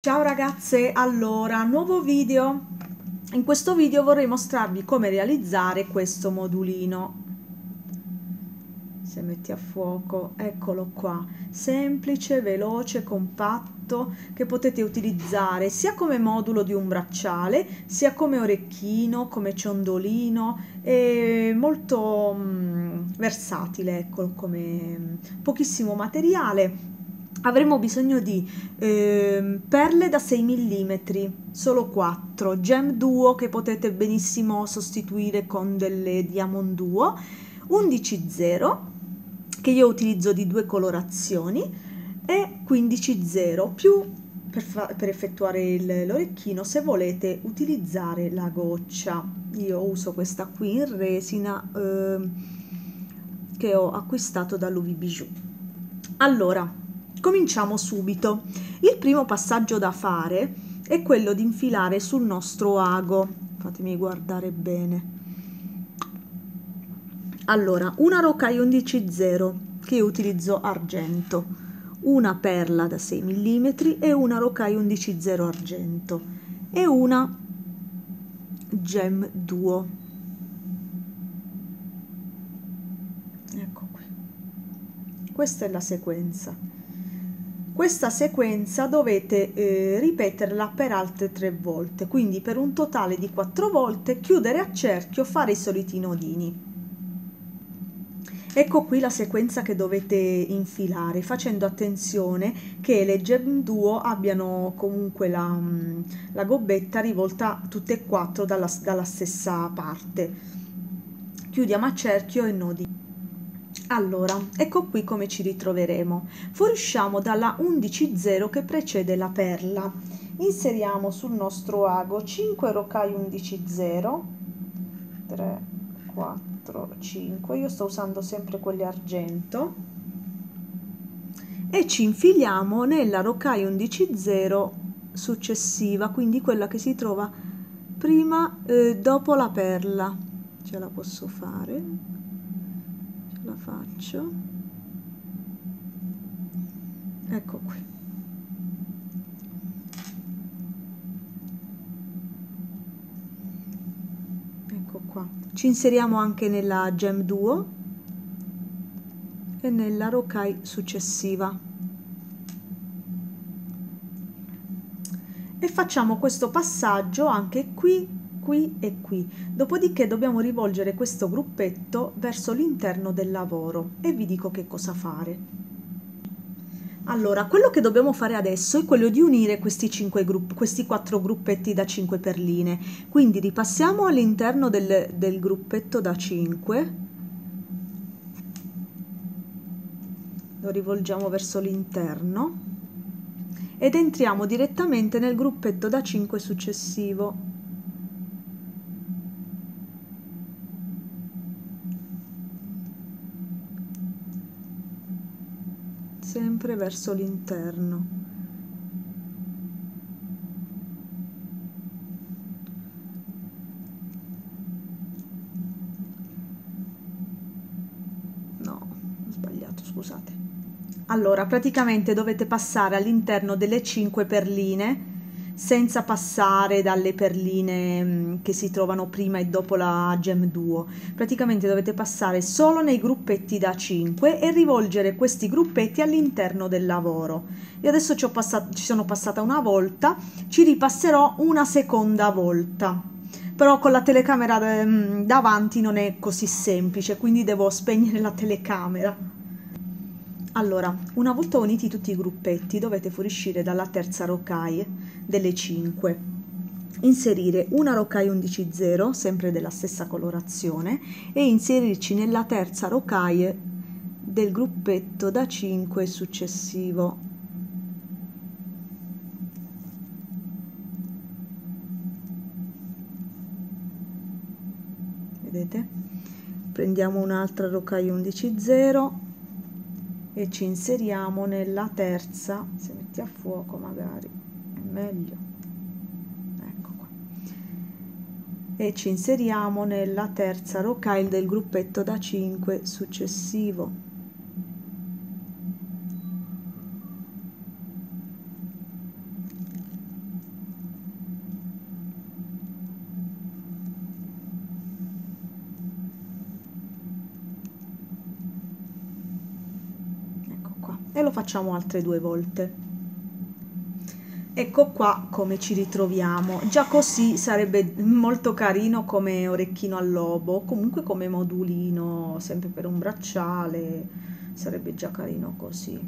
Ciao ragazze, allora, nuovo video. In questo video vorrei mostrarvi come realizzare questo modulino. Se metti a fuoco, eccolo qua. Semplice, veloce, compatto, che potete utilizzare sia come modulo di un bracciale, sia come orecchino, come ciondolino, è molto mm, versatile, ecco, come mm, pochissimo materiale avremo bisogno di eh, perle da 6 mm, solo 4, gem duo che potete benissimo sostituire con delle diamond duo, 11.0 che io utilizzo di due colorazioni e 15.0 più per, per effettuare l'orecchino se volete utilizzare la goccia. Io uso questa qui in resina eh, che ho acquistato dall'UV Bijou. Allora, Cominciamo subito. Il primo passaggio da fare è quello di infilare sul nostro ago. Fatemi guardare bene. Allora, una rocaille 11.0 che io utilizzo argento, una perla da 6 mm e una rocaille 11.0 argento e una gem duo. Ecco qui. Questa è la sequenza. Questa sequenza dovete eh, ripeterla per altre tre volte, quindi per un totale di quattro volte chiudere a cerchio, fare i soliti nodini. Ecco qui la sequenza che dovete infilare, facendo attenzione che le gem duo abbiano comunque la, mm, la gobbetta rivolta tutte e quattro dalla, dalla stessa parte. Chiudiamo a cerchio e nodi. Allora, ecco qui come ci ritroveremo. Fuoriusciamo dalla 11.0 che precede la perla. Inseriamo sul nostro ago 5 rocai 11.0, 3, 4, 5, io sto usando sempre quelle argento, e ci infiliamo nella rocai 11.0 successiva, quindi quella che si trova prima eh, dopo la perla. Ce la posso fare la faccio. Ecco qui. Ecco qua. Ci inseriamo anche nella gem duo e nella rocaille successiva. E facciamo questo passaggio anche qui qui e qui. Dopodiché dobbiamo rivolgere questo gruppetto verso l'interno del lavoro e vi dico che cosa fare. Allora, quello che dobbiamo fare adesso è quello di unire questi, cinque gruppi, questi quattro gruppetti da 5 perline. Quindi ripassiamo all'interno del, del gruppetto da 5, lo rivolgiamo verso l'interno ed entriamo direttamente nel gruppetto da 5 successivo. Sempre verso l'interno. No, ho sbagliato, scusate. Allora, praticamente dovete passare all'interno delle 5 perline senza passare dalle perline mm, che si trovano prima e dopo la gem duo. Praticamente dovete passare solo nei gruppetti da 5 e rivolgere questi gruppetti all'interno del lavoro. Io adesso ci, passato, ci sono passata una volta, ci ripasserò una seconda volta però con la telecamera mm, davanti non è così semplice, quindi devo spegnere la telecamera. Allora, una volta uniti tutti i gruppetti dovete fuoriuscire dalla terza rocaille delle 5, inserire una rocaille 11.0, sempre della stessa colorazione, e inserirci nella terza rocaille del gruppetto da 5 successivo. Vedete? Prendiamo un'altra rocaille 11.0 e ci inseriamo nella terza se metti a fuoco magari è meglio. Ecco qua. E ci inseriamo nella terza rocaille del gruppetto da 5 successivo e lo facciamo altre due volte. Ecco qua come ci ritroviamo. Già così sarebbe molto carino come orecchino al lobo comunque come modulino sempre per un bracciale sarebbe già carino così.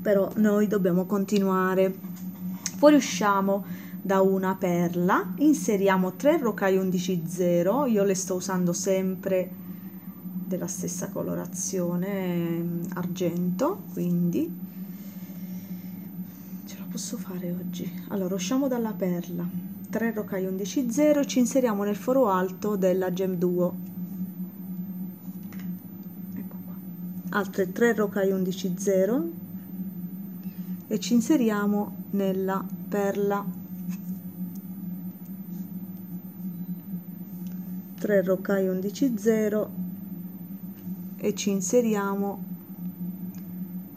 Però noi dobbiamo continuare. Fuoriusciamo da una perla inseriamo 3 rocaille 11 0 io le sto usando sempre della stessa colorazione argento quindi posso fare oggi? Allora, usciamo dalla perla, 3 rocaille 11 0 ci inseriamo nel foro alto della Gem Duo. Ecco qua. Altre 3 rocaille 11 0 e ci inseriamo nella perla 3 rocaille 11 0 e ci inseriamo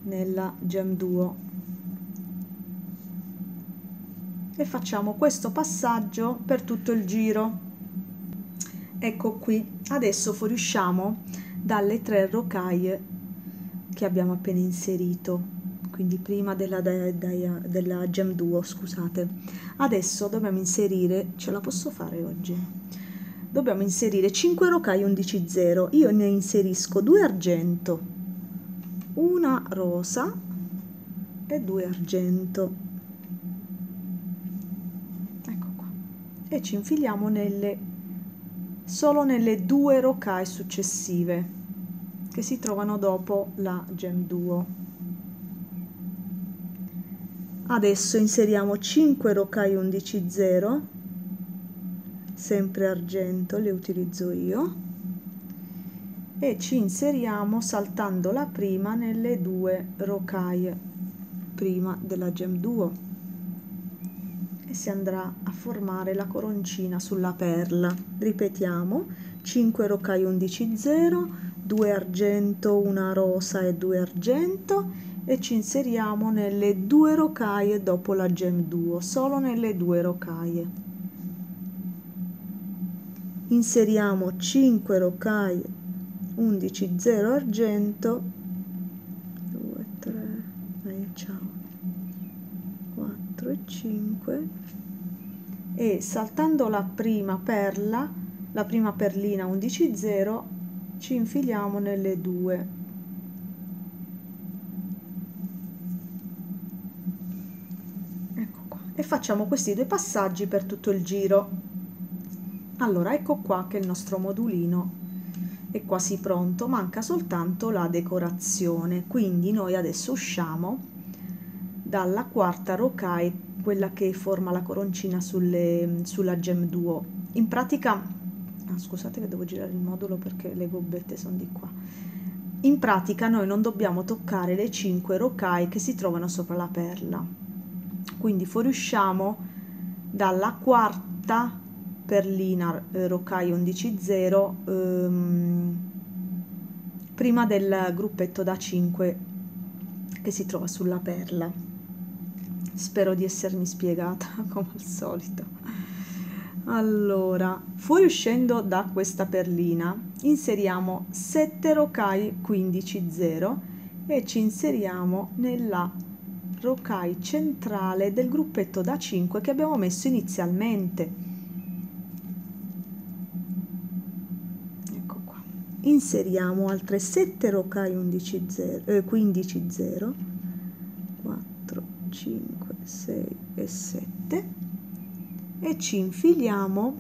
nella gem duo. E facciamo questo passaggio per tutto il giro. Ecco qui. Adesso fuoriusciamo dalle tre rocaille che abbiamo appena inserito. Quindi prima della, della, della gem duo scusate. Adesso dobbiamo inserire ce la posso fare oggi dobbiamo inserire 5 rocaille 11 0 io ne inserisco due argento una rosa e due argento. E ci infiliamo nelle, solo nelle due rocaille successive che si trovano dopo la gem duo. Adesso inseriamo 5 rocaille 11 0 sempre argento le utilizzo io. E ci inseriamo saltando la prima nelle due rocaille prima della gem duo. E si andrà a formare la coroncina sulla perla. Ripetiamo 5 rocaille 11 0 2 argento una rosa e 2 argento. E ci inseriamo nelle due rocaille dopo la gem duo solo nelle due rocaille inseriamo 5 rocaille 11 0 argento. 2 3 e ciao. 4 e 5 e saltando la prima perla la prima perlina 11 0 ci infiliamo nelle due. Ecco qua. E facciamo questi due passaggi per tutto il giro allora ecco qua che il nostro modulino è quasi pronto manca soltanto la decorazione quindi noi adesso usciamo dalla quarta rocaille quella che forma la coroncina sulle, sulla Gem Duo. In pratica, ah, scusate che devo girare il modulo perché le gobbette sono di qua. In pratica noi non dobbiamo toccare le 5 rocaille che si trovano sopra la perla. Quindi fuoriusciamo dalla quarta perlina eh, rocaille 11.0 ehm, prima del gruppetto da 5 che si trova sulla perla. Spero di essermi spiegata come al solito. Allora, fuoriuscendo da questa perlina, inseriamo 7 rocaille 15 0 e ci inseriamo nella rocaille centrale del gruppetto da 5 che abbiamo messo inizialmente. Ecco qua. Inseriamo altre 7 rocaille 11 0, eh, 15 0, 4, 5, 6 e 7 e ci infiliamo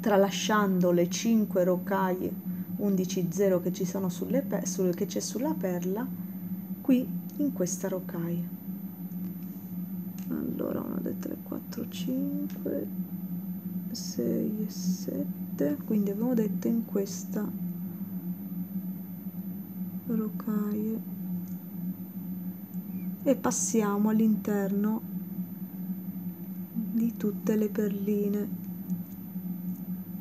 tralasciando le 5 rocaille 11 0 che ci sono sulle sul, che c'è sulla perla qui in questa rocaille allora 1 2 3 4 5 6 e 7 quindi abbiamo detto in questa rocaille e passiamo all'interno di tutte le perline.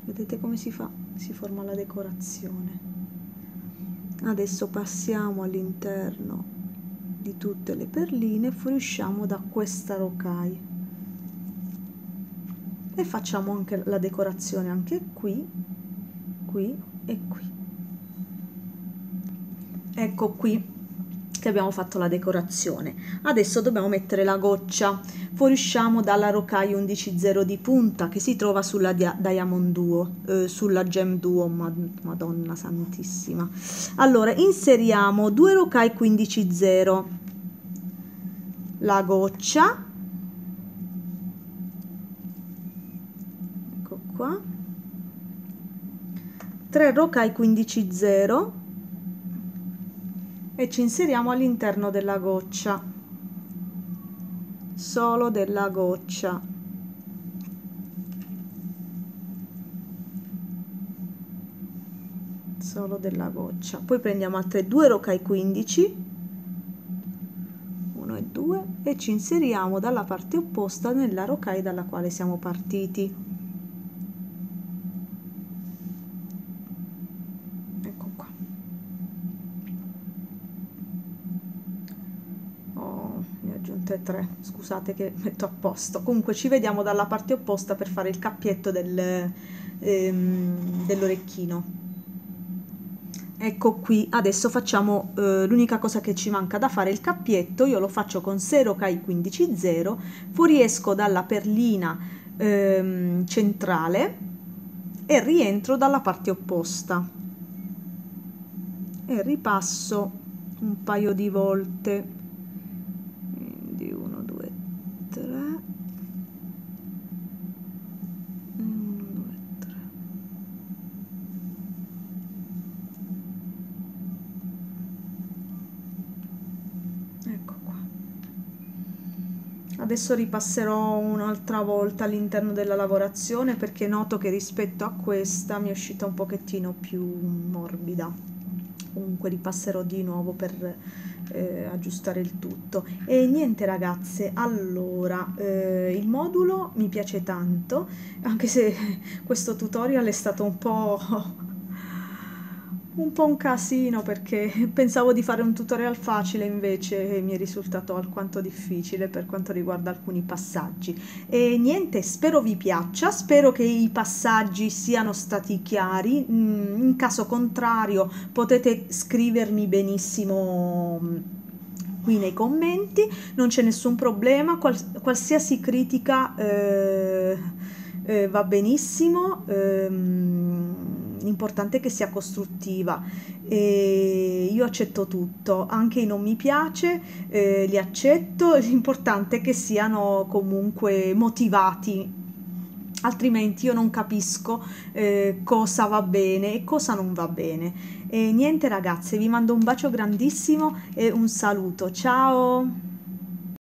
Vedete come si fa? Si forma la decorazione. Adesso passiamo all'interno di tutte le perline fuoriusciamo da questa rocaille e facciamo anche la decorazione anche qui qui e qui. Ecco qui che abbiamo fatto la decorazione. Adesso dobbiamo mettere la goccia. Fuoriusciamo dalla Rokai 11.0 di punta che si trova sulla Diamond Duo eh, sulla Gem Duo madonna santissima. Allora inseriamo due Rokai 15.0 la goccia ecco qua 3 Rokai 15.0 e ci inseriamo all'interno della goccia solo della goccia. Solo della goccia. Poi prendiamo altre due rocaille 15 1 e 2 e ci inseriamo dalla parte opposta nella rocaille dalla quale siamo partiti aggiunte 3 scusate che metto a posto. Comunque ci vediamo dalla parte opposta per fare il cappietto del, ehm, dell'orecchino. Ecco qui. Adesso facciamo eh, l'unica cosa che ci manca da fare il cappietto. Io lo faccio con Sero Kai 15.0 fuoriesco dalla perlina ehm, centrale e rientro dalla parte opposta. E ripasso un paio di volte adesso ripasserò un'altra volta all'interno della lavorazione perché noto che rispetto a questa mi è uscita un pochettino più morbida. Comunque ripasserò di nuovo per eh, aggiustare il tutto. E niente ragazze allora eh, il modulo mi piace tanto anche se questo tutorial è stato un po' un po' un casino perché pensavo di fare un tutorial facile invece mi è risultato alquanto difficile per quanto riguarda alcuni passaggi. E niente spero vi piaccia spero che i passaggi siano stati chiari. Mm, in caso contrario potete scrivermi benissimo mm, qui nei commenti. Non c'è nessun problema qualsiasi critica eh, eh, va benissimo. Ehm, l'importante è che sia costruttiva e io accetto tutto, anche i non mi piace, eh, li accetto, l'importante è che siano comunque motivati altrimenti io non capisco eh, cosa va bene e cosa non va bene. E niente ragazze, vi mando un bacio grandissimo e un saluto. Ciao!